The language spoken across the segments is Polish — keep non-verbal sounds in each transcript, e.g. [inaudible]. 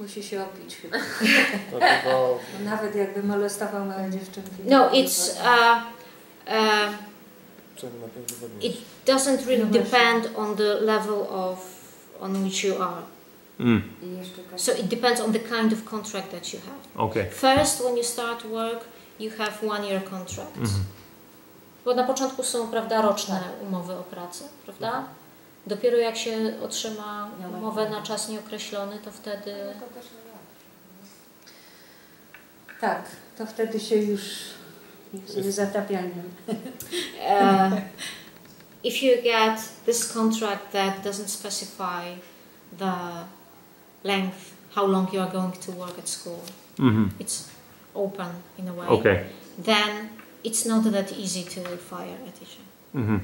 Musi się opić chyba. About [laughs] Nawet jakby molestował małe dziewczynki. No, it's uh, uh, it doesn't really No depend on the level of on which you are. Mm. Tak. So it depends on the kind of contract that you have. Okay. First, when you start work, you have one year contract. Mhm. Bo na początku są, prawda, roczne umowy o pracę, prawda? Dopiero jak się otrzyma umowę na czas nieokreślony, to wtedy Tak, to wtedy się już z zatapianiem. [laughs] uh, if you get this contract that doesn't specify the length, how long you are going to work at school, hmm it's open in a way, Okay. then it's not that easy to fire a teacher. hmm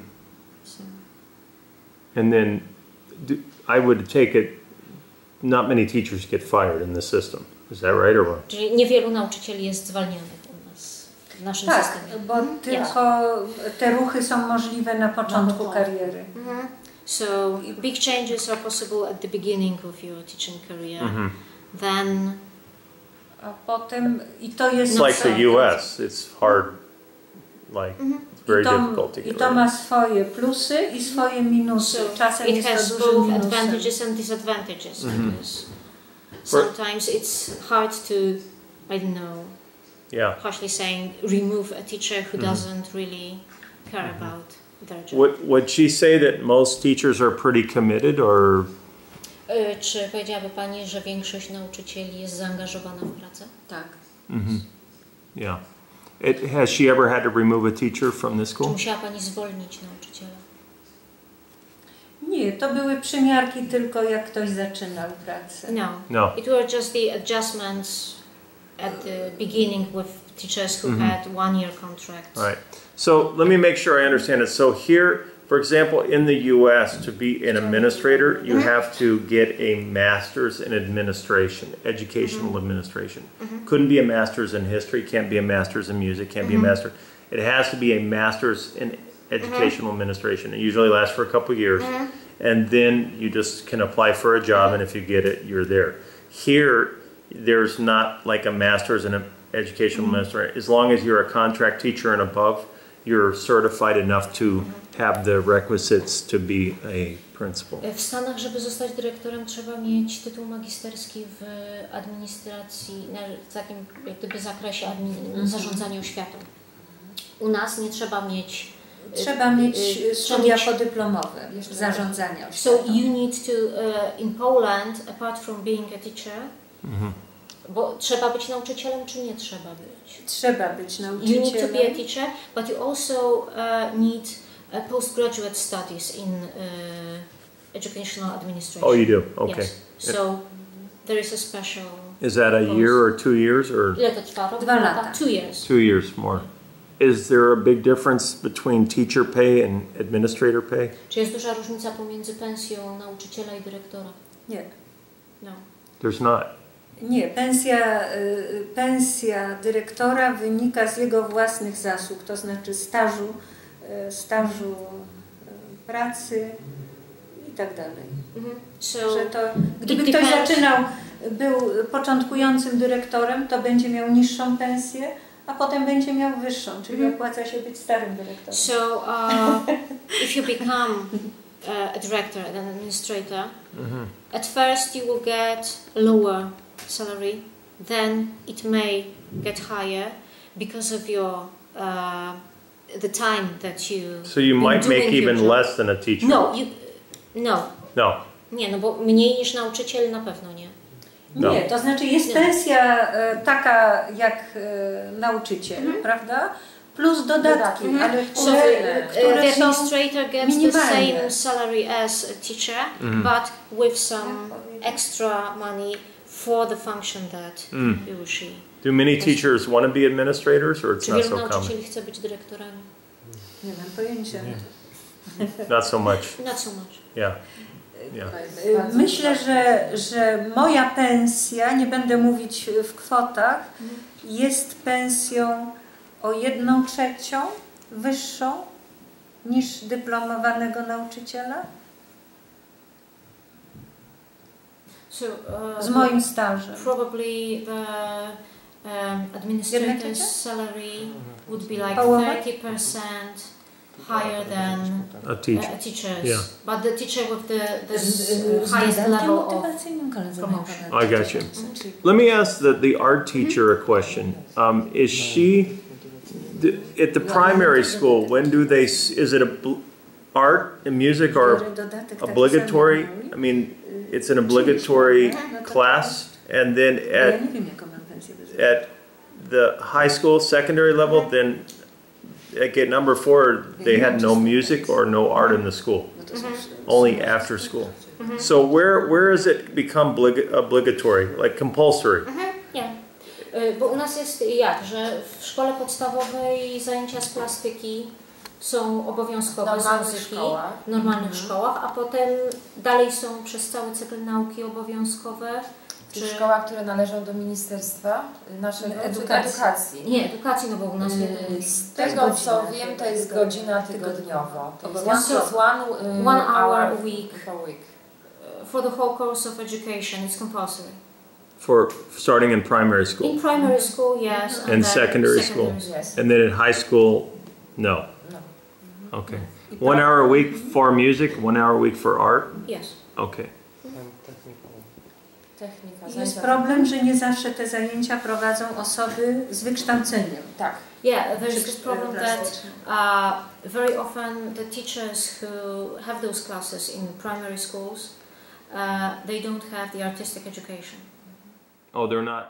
So. And then do, I would take it. Not many teachers get fired in this system. Is that right or wrong? Czyli niewielu nauczycieli jest zwalnianych u nas, w naszym Tak, systemie. bo tylko te ruchy są możliwe na początku początku. kariery. Mhm. So big changes are possible at the beginning of your teaching career. Mhm. Then A potem i to jest It's like the U.S. It's hard. Like it's very I to, difficult to I get to rid ma swoje plusy i swoje minusy. Czasem it has to both minusem. advantages and disadvantages. Mhm. Because sometimes it's hard to, I don't know, Yeah. harshly saying, remove a teacher who Mhm. doesn't really care about their job. Would would she say that most teachers are pretty committed, or Y, Czy powiedziałaby Pani, że większość nauczycieli jest zaangażowana w pracę? Tak. yeah? It, has she ever had to remove a teacher from this Czy school? musiała Pani zwolnić nauczyciela? Nie, to były przymiarki tylko jak ktoś zaczynał pracę. No. No. It were just the adjustments at the beginning with teachers who Mhm. had one year contracts. All right. So let me make sure I understand it. So here, for example, in the U.S., to be an administrator, you mm-hmm. have to get a master's in administration, educational mm-hmm. administration. Mm-hmm. Couldn't be a master's in history, can't be a master's in music, can't be a master. It has to be a master's in educational administration. It usually lasts for a couple years, and then you just can apply for a job, and if you get it, you're there. Here, there's not like a master's in educational administration. As long as you're a contract teacher and above, you're certified enough to have the requisites to be a principal. W Stanach, żeby zostać dyrektorem, trzeba mieć tytuł magisterski w administracji, na w takim jak gdyby zakresie admin, zarządzania oświatą. U nas nie trzeba mieć. y, Trzeba mieć y, y, trzeba studia mieć- podyplomowe zarządzania. So oświatą. you need to, uh, in Poland, apart from being a teacher, bo trzeba być nauczycielem, czy nie trzeba być? Trzeba być You need to be a nauczycielem. teacher, but you also uh, need uh, postgraduate studies in uh, educational administration. Oh, you do? Okay. Yes. So there is a special. Is that a year or two years or Ile to trwa? Rok, Dwa lata. Two years. two years more? Is there a big difference between teacher pay and administrator pay? Czy jest duża różnica pomiędzy pensją nauczyciela i dyrektora? Nie. No. There's not. Nie, pensja, y, pensja dyrektora wynika z jego własnych zasług, to znaczy stażu, y, stażu y, pracy i tak dalej. Mhm. Że to, gdyby ktoś zaczynał, był początkującym dyrektorem, to będzie miał niższą pensję, a potem będzie miał wyższą, czyli Mhm. opłaca się być starym dyrektorem. So, uh, if you become uh, a director, an administrator, at first you will get lower salary, then it may get higher because of your uh, the time that you. So you might make even job. less than a teacher. No, you, no, No. nie, no bo mniej niż nauczyciel na pewno nie. No. Nie, to znaczy jest pensja e, taka jak e, nauczyciel, prawda? Plus dodatki, Mhm. ale So które, uh, które the są administrator gets the same salary as a teacher, but with some extra money for the function that he or she. Do many teachers want to be administrators, or it's Czy not wielu so common? nauczycieli chce być dyrektorami? Nie mam pojęcia. [laughs] Not so much. Not so much. Yeah. Yeah. Y, Myślę, że, że moja pensja, nie będę mówić w kwotach, jest pensją o jedną trzecią wyższą niż dyplomowanego nauczyciela. So, uh, z moim stażem. probably the um, administrator's salary would be like 30% higher than A teacher. a teacher's. Yeah. But the teacher with the, the Z, z highest dodatkiem level of promotion. I got you. Let me ask the, the art teacher a question. Um, is she, the- at the primary school, when do they, s- is it a, bl- art and music are obligatory? I mean, it's an obligatory class? And then at, nie wiem, jaką mam pensję bez at the high school, secondary level, then at gate number four, they had no music or no art in the school? Bo to są wszy- Only after school? So where, where has it become obligatory, like compulsory? Mhm, nie. Y, Bo u nas jest jak, że w szkole podstawowej zajęcia z plastyki są obowiązkowe z muzyki szkołach. w normalnych szkołach, a potem dalej są przez cały cykl nauki obowiązkowe. Czy w szkołach, które należą do ministerstwa naszego czy Edukacji. edukacji? Nie, edukacji, no bo u nas Yy, Z To jest tego godzina. co wiem, to jest godzina tygodniowo. To jest one, jest one, y, one hour a week week. for the whole course of education. It's compulsory. For starting in primary school? In primary school, yes. And then secondary school. Yes. And then in high school, no? No. Okay. One hour a week for music, one hour a week for art? Yes. Okay. Technika. Jest zajęcia- problem, że nie zawsze te zajęcia prowadzą osoby z wykształceniem. Tak. Yeah, there's this problem that. Uh, very often, the teachers who have those classes in primary schools, uh, they don't have the artistic education. Oh, they're not